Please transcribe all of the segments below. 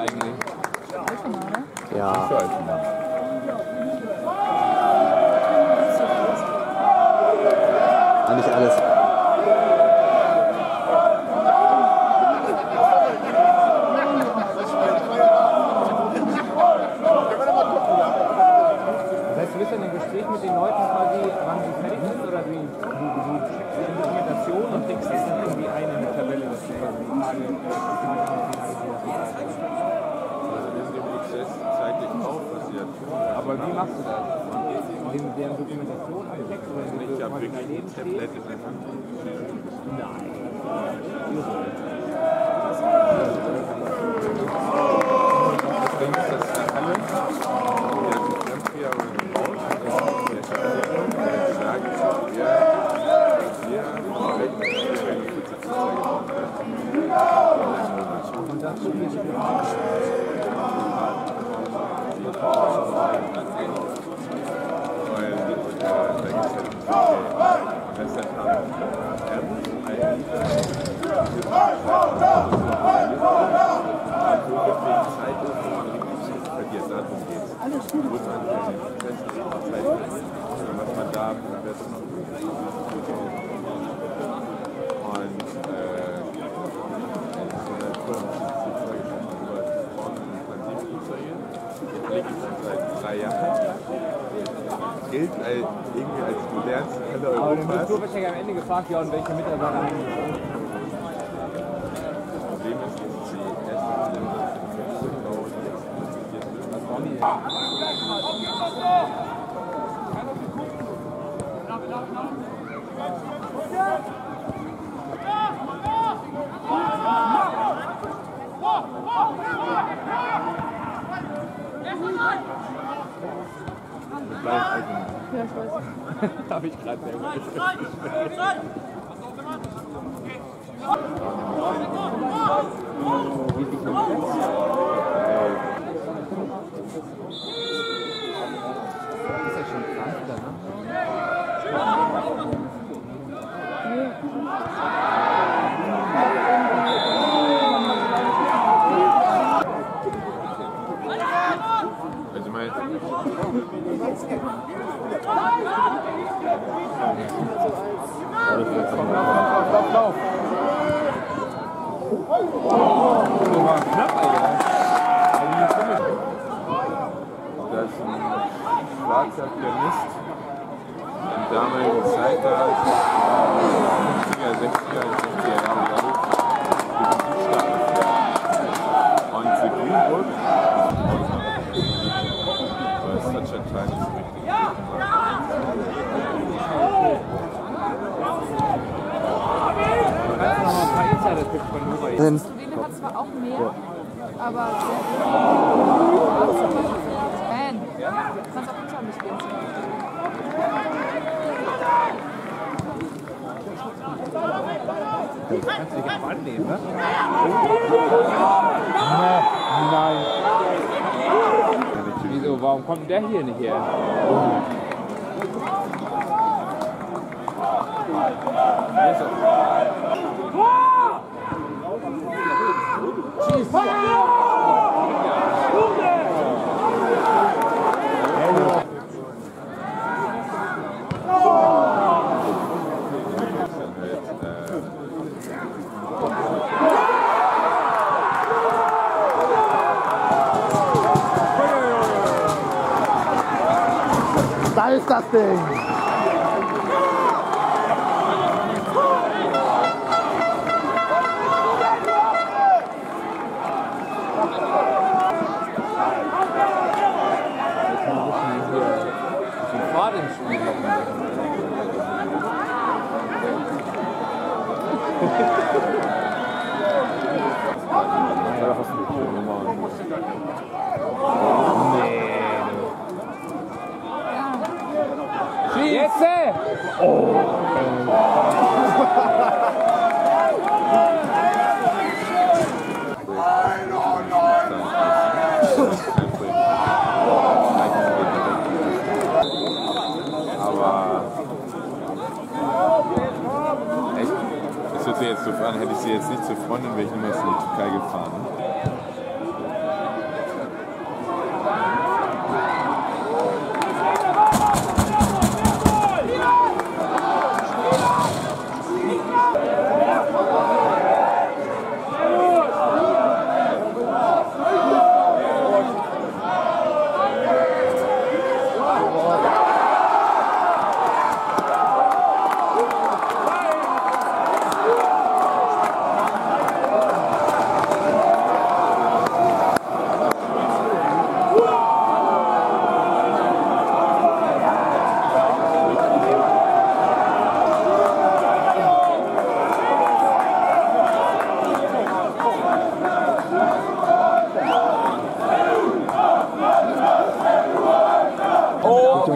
eigentlich? Ja. Für. Eigentlich alles. Das heißt, du bist Gespräch mit den Leuten quasi, wann sie fertig sind oder du, du, du checkst die Dokumentation und legst das dann irgendwie ein in die Tabelle, dass Tage, Aber wie machst du das? Du deren Dokumentation oder indem Ich du habe mal wirklich daneben ein stehst? Tablet in der Hand. Das Ding ist, dass der Halle, der hat die Fremdwehr gebaut, das ist der Versicherung, der sagt, wir, wir verwenden die 42 Und das probierst du Weil äh, da gibt es ja Restaurant Zeit ist, wo man richtig verliert, darum geht es. Alles gut. Wo man die beste Zeit ist, was man da besser macht. Und äh, so eine Firmenflugzeuge schon mal über Frauen und Transitflugzeuge. Den Blick ist schon seit drei Jahren. Gilt als, irgendwie als modernste Halle Aber dann Europas. wirst du wahrscheinlich am Ende gefragt, ja, und welche Mitarbeiter haben die Das Problem ist, dass die erste Halle in 50 Euro jetzt investiert wird. Mit Bleib also Habe ich gerade sehr gut. Ist ja schon krank, oder? Ne? Also mein, Lauf, lauf. Das war knapp, Alter. Also die Stimme- das ist ein schwarzer Pianist in damaligen Zeit da, 50er, 60er, 60er annehmen, ne? Nein. Wieso, warum kommt der hier nicht her? Hier da ist das Ding. Die Fahrt ins Spiel locken. ja, hast du die Nummer. Schieß! Jetzt! Ey! Aber echt, es hört sich jetzt so an, hätte ich sie jetzt nicht zur Freundin, wäre ich niemals in die Türkei gefahren.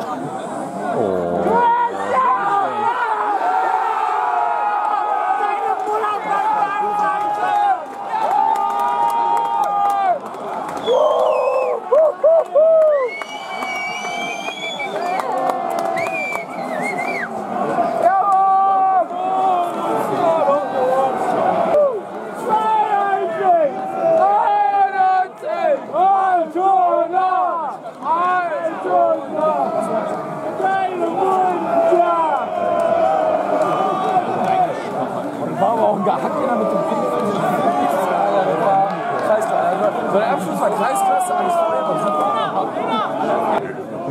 war aber auch ein Gehackter mit dem Kind. So, der Abschluss war Kreisklasse, alles vorher war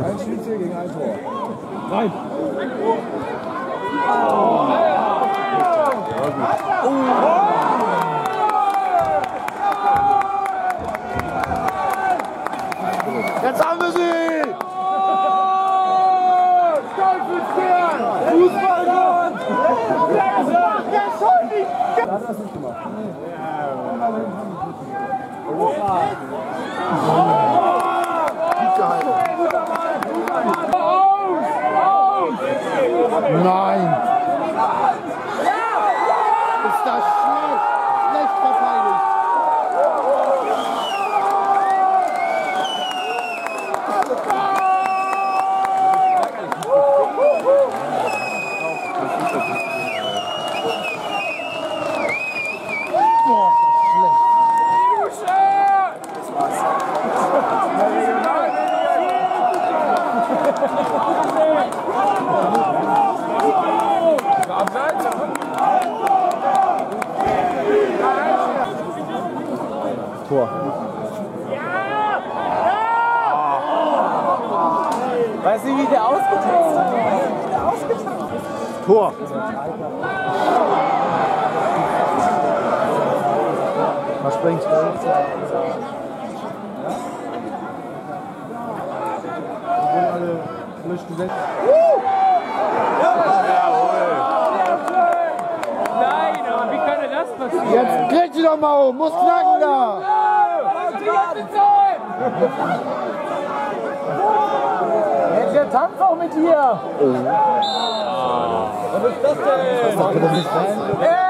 Ein Spielziel gegen ein Tor. Nein. Weißt du, wie der ausgetanzt hat? Tor. Was springt? Nein, aber wie kann denn das passieren? Jetzt kriegt sie doch mal hoch, muss knacken da! Jetzt der Tanz auch mit dir. Was ist das denn?